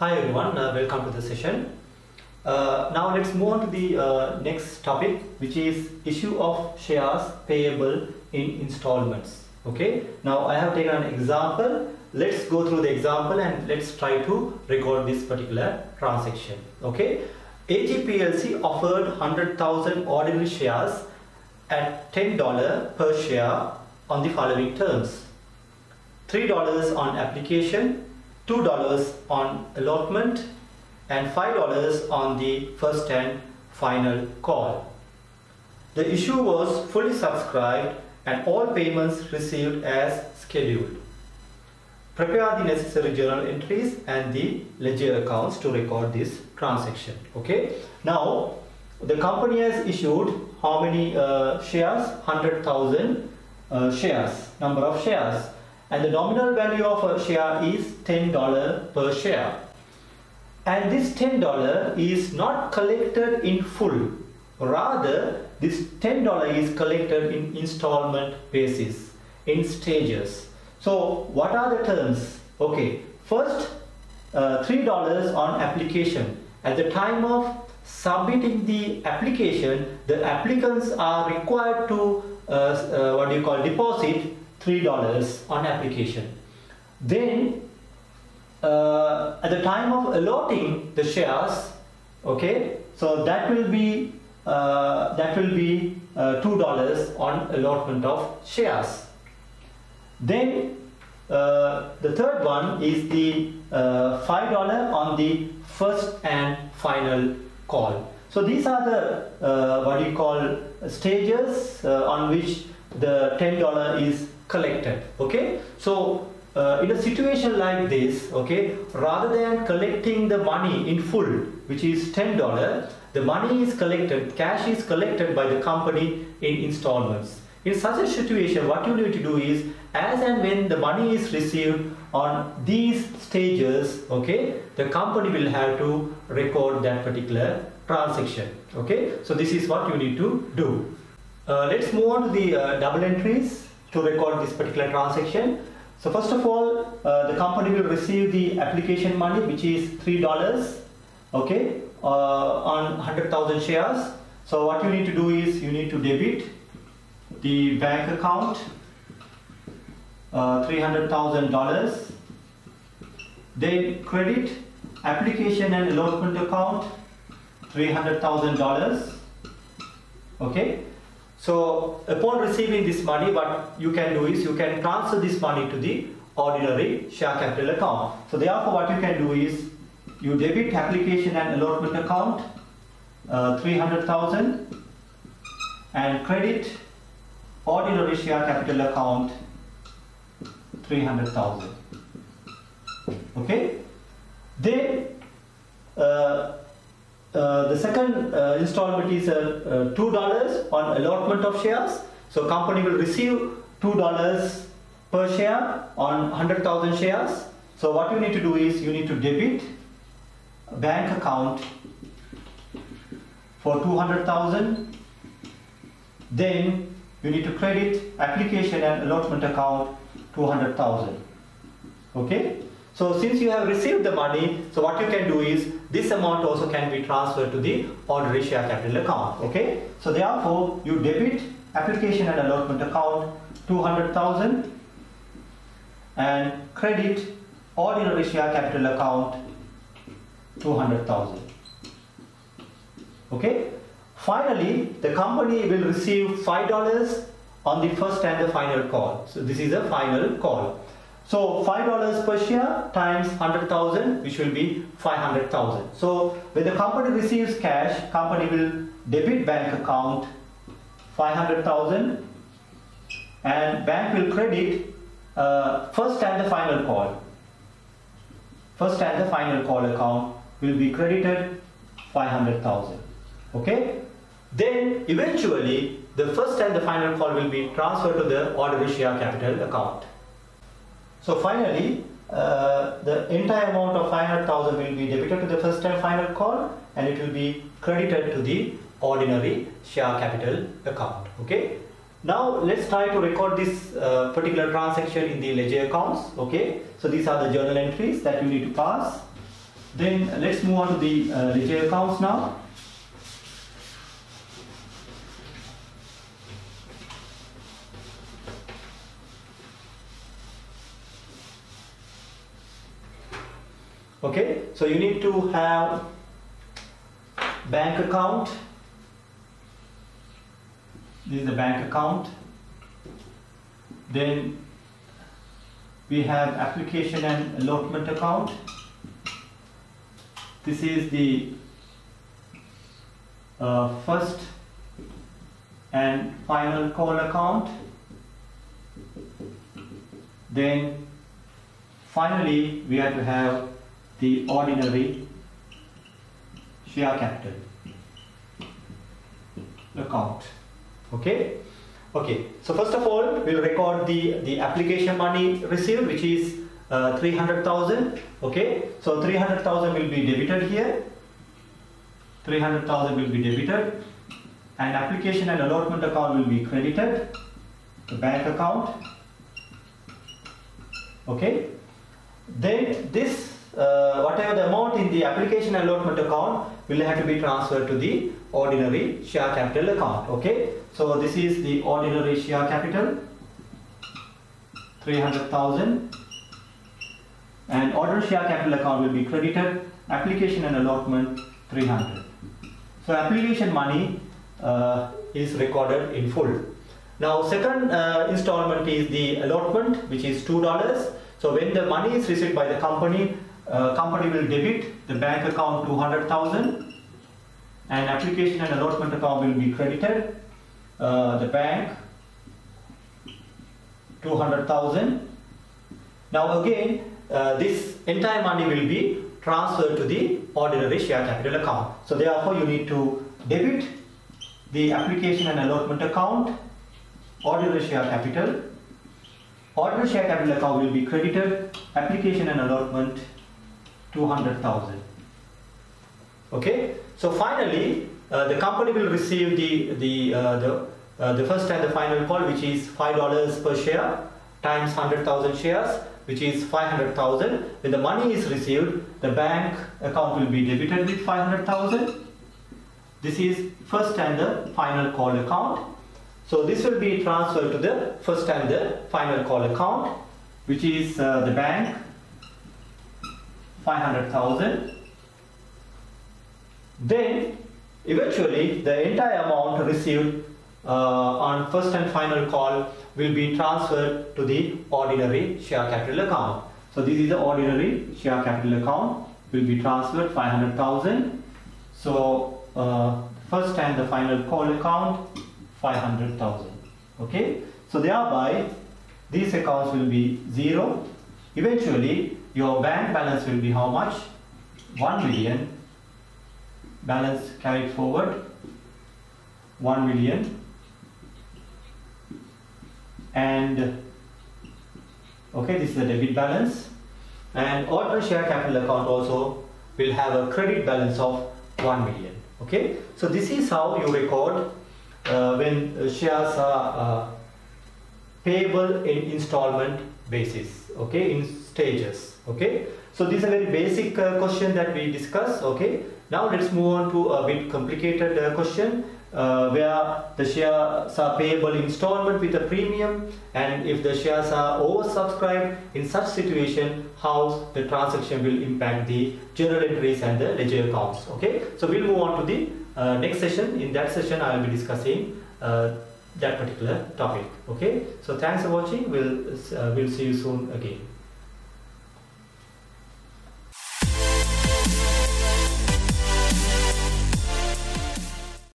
Hi everyone, uh, welcome to the session. Uh, now let's move on to the uh, next topic which is issue of shares payable in installments. Okay, now I have taken an example. Let's go through the example and let's try to record this particular transaction. Okay, AG PLC offered 100,000 ordinary shares at $10 per share on the following terms. $3 on application, $2 on allotment and $5 on the first and final call. The issue was fully subscribed and all payments received as scheduled. Prepare the necessary journal entries and the ledger accounts to record this transaction. Okay. Now, the company has issued how many uh, shares? 100,000 uh, shares, number of shares and the nominal value of a share is $10 per share. And this $10 is not collected in full. Rather this $10 is collected in installment basis in stages. So what are the terms? Okay first uh, $3 on application. At the time of submitting the application the applicants are required to uh, uh, what do you call deposit $3 on application. Then uh, at the time of allotting the shares, okay, so that will be uh, that will be uh, $2 on allotment of shares. Then uh, the third one is the uh, $5 on the first and final call. So these are the uh, what you call stages on which the $10 is collected okay? So uh, in a situation like this okay rather than collecting the money in full which is ten dollar the money is collected cash is collected by the company in installments. In such a situation what you need to do is as and when the money is received on these stages okay the company will have to record that particular transaction okay? So this is what you need to do. Uh, let's move on to the uh, double entries to record this particular transaction. So first of all, uh, the company will receive the application money which is $3 okay, uh, on 100,000 shares. So what you need to do is you need to debit the bank account uh, $300,000 then credit application and allotment account $300,000 okay so upon receiving this money, what you can do is you can transfer this money to the ordinary share capital account. So therefore what you can do is you debit application and allotment account uh, 300,000 and credit ordinary share capital account 300,000. Okay. Then uh, the second uh, installment is uh, $2 on allotment of shares. So company will receive $2 per share on 100,000 shares. So what you need to do is you need to debit bank account for 200,000. Then you need to credit application and allotment account 200,000. Okay. So since you have received the money, so what you can do is this amount also can be transferred to the ordinary share capital account. Okay. So therefore you debit application and allotment account 200,000 and credit ordinary share capital account 200,000. Okay. Finally, the company will receive $5 on the first and the final call. So this is a final call. So $5 per share times 100,000 which will be 500,000. So when the company receives cash, company will debit bank account 500,000 and bank will credit uh, first and the final call. First and the final call account will be credited 500,000. Okay. Then eventually the first and the final call will be transferred to the ordinary share capital account. So finally, uh, the entire amount of 500,000 will be debited to the first and final call and it will be credited to the ordinary share capital account. Okay. Now let's try to record this uh, particular transaction in the ledger accounts. Okay. So these are the journal entries that you need to pass. then let's move on to the uh, ledger accounts now. Okay, so you need to have bank account. This is the bank account. Then we have application and allotment account. This is the uh, first and final call account. Then finally we have to have the ordinary share capital account. Okay. Okay. So first of all, we'll record the the application money received, which is uh, 300,000. Okay. So 300,000 will be debited here. 300,000 will be debited, and application and allotment account will be credited. The bank account. Okay. Then this uh, whatever the amount in the application allotment account will have to be transferred to the ordinary share capital account okay? So this is the ordinary share capital 300,000 and ordinary share capital account will be credited application and allotment 300 so application money uh, is recorded in full. Now second uh, installment is the allotment which is two dollars. So when the money is received by the company uh, company will debit the bank account 200,000 and application and allotment account will be credited. Uh, the bank 200,000 now again uh, this entire money will be transferred to the ordinary share capital account. So therefore you need to debit the application and allotment account ordinary share capital. Ordinary share capital account will be credited application and allotment 200,000. Okay, so finally, uh, the company will receive the the uh, the uh, the first and the final call, which is five dollars per share times hundred thousand shares, which is five hundred thousand. When the money is received, the bank account will be debited with five hundred thousand. This is first and the final call account. So this will be transferred to the first and the final call account, which is uh, the bank 500,000. Then eventually the entire amount received uh, on first and final call will be transferred to the ordinary share capital account. So this is the ordinary share capital account will be transferred 500,000. So uh, first and the final call account 500,000. Okay. So thereby these accounts will be zero. Eventually your bank balance will be how much? 1 million. Balance carried forward. 1 million. And okay this is the debit balance. And ordinary share capital account also will have a credit balance of 1 million okay? So this is how you record uh, when shares are uh, payable in installment basis okay? In stages okay? So this is a very basic uh, question that we discuss okay? Now let's move on to a bit complicated uh, question uh, where the shares are payable installment with a premium and if the shares are oversubscribed in such situation how the transaction will impact the journal entries and the ledger accounts okay? So we'll move on to the uh, next session. In that session i will be discussing uh, that particular topic okay? So thanks for watching. We'll uh, we'll see you soon again